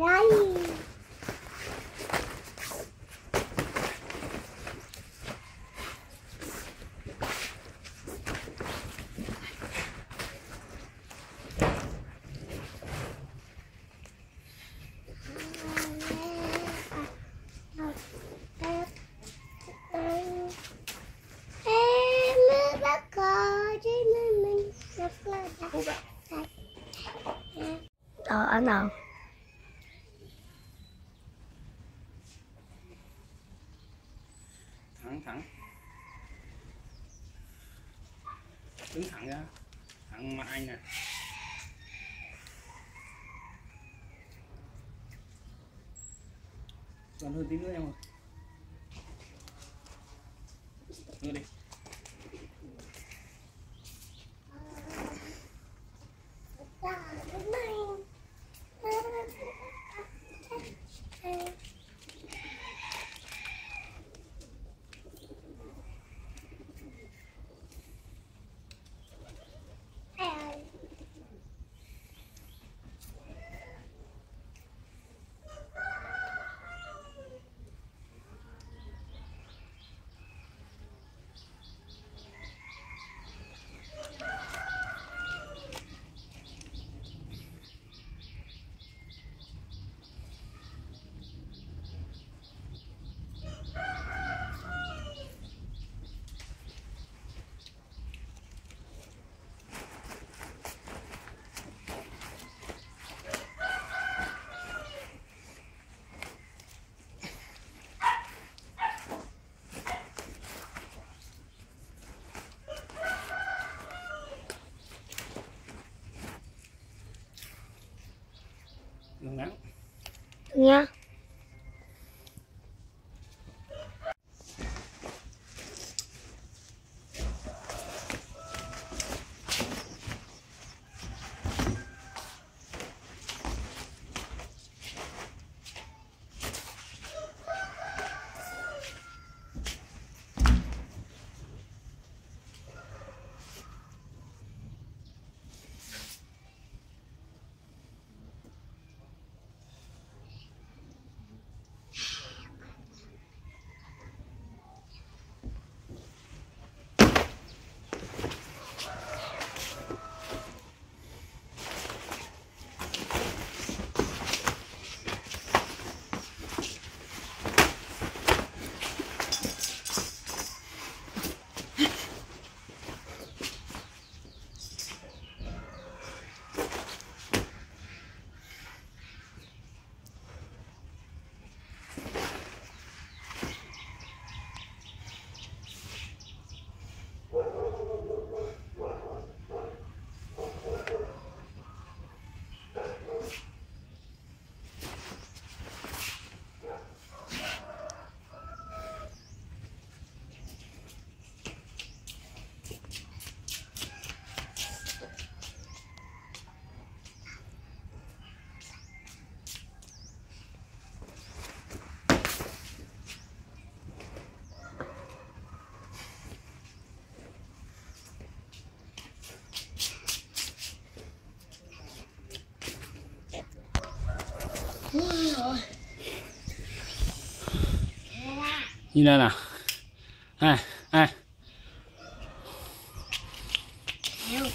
lấy Ờ, anh nào? Đứng thẳng. Đứng thẳng ra. Thẳng mặt anh này còn hơn tí nữa em ơi nữa đi. дня. 你来哪哎哎。没有